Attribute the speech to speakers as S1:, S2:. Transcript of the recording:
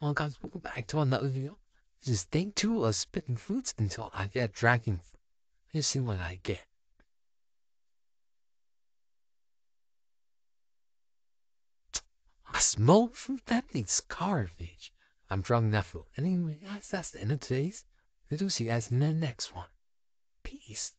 S1: Well guys, welcome back to another video. This is day two of spitting fruits until I get dragon fruit. Let's see what I get. I smoke fruit that needs garbage. I'm drunk that. Anyway, guys, that's the end of today's. video. See you guys in the next one. Peace.